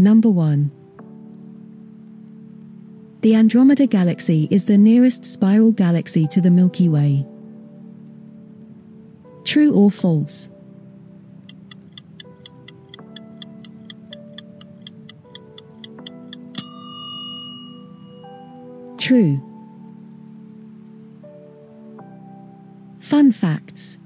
Number 1. The Andromeda Galaxy is the nearest spiral galaxy to the Milky Way. True or false? True. Fun facts.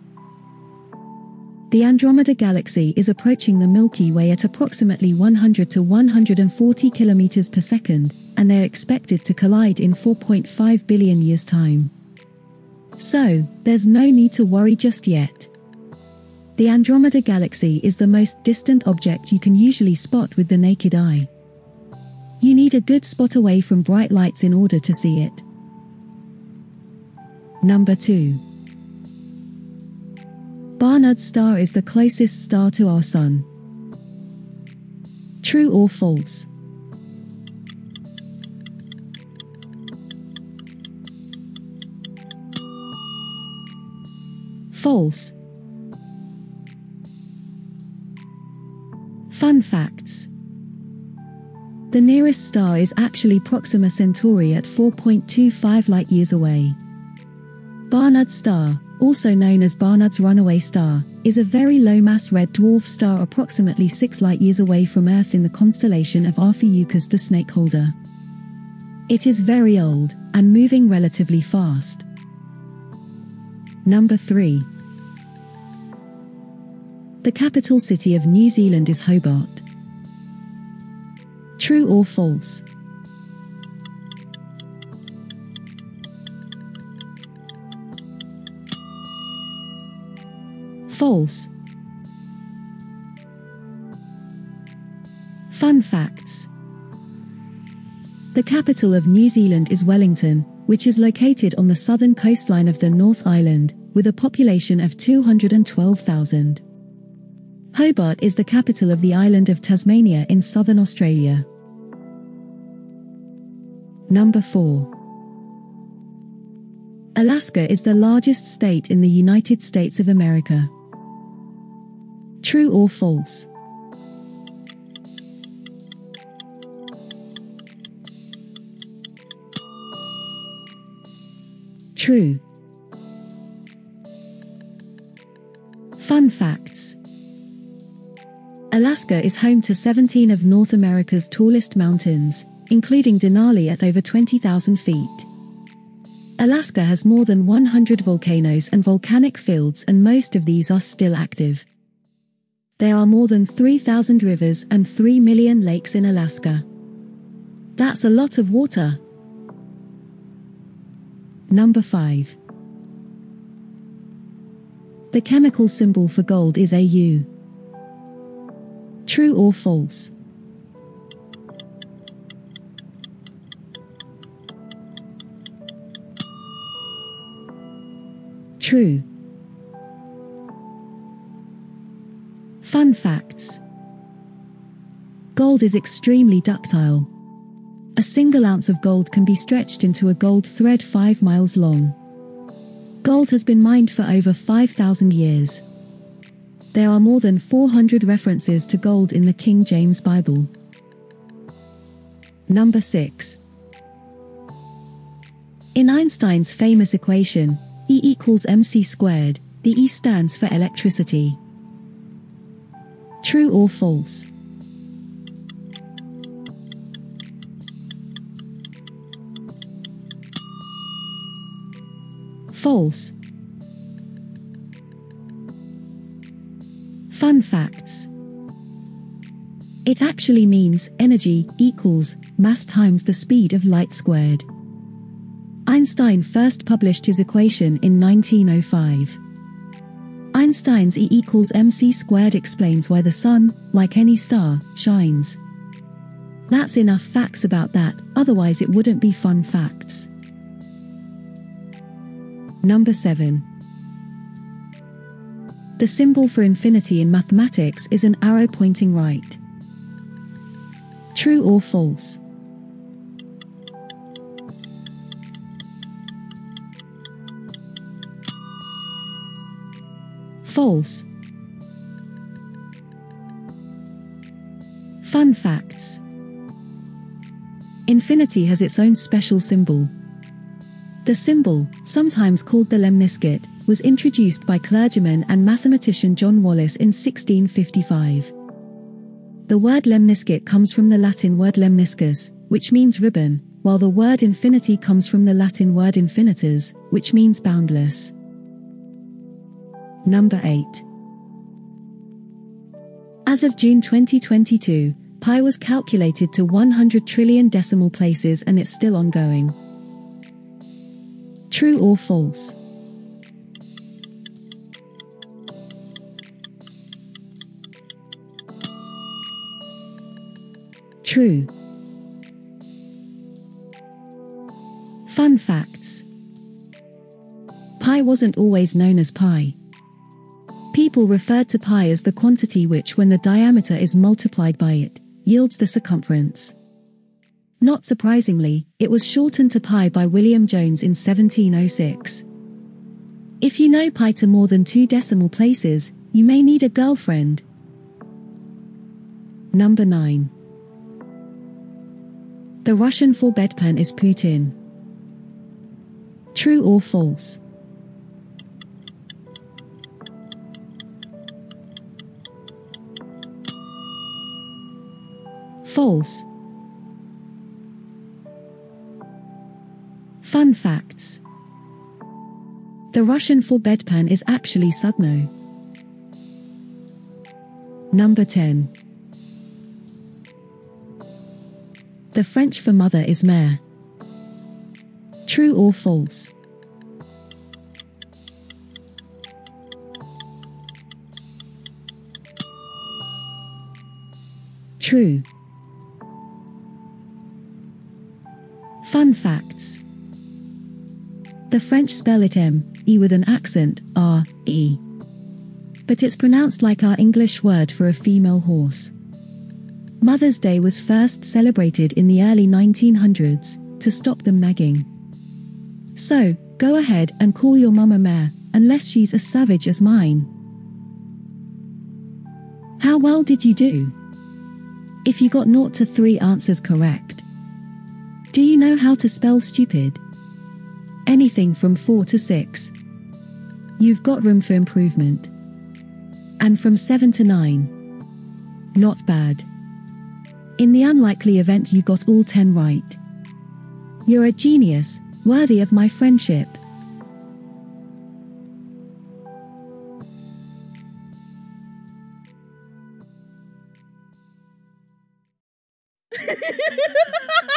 The Andromeda Galaxy is approaching the Milky Way at approximately 100 to 140 kilometers per second, and they're expected to collide in 4.5 billion years' time. So, there's no need to worry just yet. The Andromeda Galaxy is the most distant object you can usually spot with the naked eye. You need a good spot away from bright lights in order to see it. Number 2. Barnard's star is the closest star to our Sun. True or false? False. Fun facts. The nearest star is actually Proxima Centauri at 4.25 light years away. Barnard's star, also known as Barnard's runaway star, is a very low-mass red dwarf star approximately 6 light-years away from Earth in the constellation of Ophiuchus the snakeholder. It is very old, and moving relatively fast. Number 3. The capital city of New Zealand is Hobart. True or false? False. Fun facts. The capital of New Zealand is Wellington, which is located on the southern coastline of the North Island, with a population of 212,000. Hobart is the capital of the island of Tasmania in southern Australia. Number 4. Alaska is the largest state in the United States of America. True or false? True. Fun facts. Alaska is home to 17 of North America's tallest mountains, including Denali at over 20,000 feet. Alaska has more than 100 volcanoes and volcanic fields and most of these are still active. There are more than 3,000 rivers and 3 million lakes in Alaska. That's a lot of water. Number 5. The chemical symbol for gold is AU. True or false? True. Fun facts. Gold is extremely ductile. A single ounce of gold can be stretched into a gold thread 5 miles long. Gold has been mined for over 5,000 years. There are more than 400 references to gold in the King James Bible. Number 6. In Einstein's famous equation, E equals mc squared, the E stands for electricity. True or false? False. Fun facts. It actually means energy equals mass times the speed of light squared. Einstein first published his equation in 1905. Einstein's E equals mc squared explains why the sun, like any star, shines. That's enough facts about that, otherwise it wouldn't be fun facts. Number 7. The symbol for infinity in mathematics is an arrow pointing right. True or false? False. Fun facts. Infinity has its own special symbol. The symbol, sometimes called the lemniscate, was introduced by clergyman and mathematician John Wallis in 1655. The word lemniscate comes from the Latin word lemniscus, which means ribbon, while the word infinity comes from the Latin word infinitus, which means boundless. Number 8. As of June 2022, pi was calculated to 100 trillion decimal places and it's still ongoing. True or false? True. Fun facts. Pi wasn't always known as pi. People referred to pi as the quantity which when the diameter is multiplied by it, yields the circumference. Not surprisingly, it was shortened to pi by William Jones in 1706. If you know pi to more than two decimal places, you may need a girlfriend. Number 9. The Russian for bedpan is Putin. True or false? False. Fun facts. The Russian for bedpan is actually Sudno. Number 10. The French for mother is mère. True or false? True. Fun facts. The French spell it M, E with an accent, R, E. But it's pronounced like our English word for a female horse. Mother's Day was first celebrated in the early 1900s to stop them nagging. So, go ahead and call your mama mare, unless she's as savage as mine. How well did you do? If you got 0 to 3 answers correct. Do you know how to spell stupid? Anything from 4 to 6. You've got room for improvement. And from 7 to 9. Not bad. In the unlikely event you got all 10 right. You're a genius, worthy of my friendship.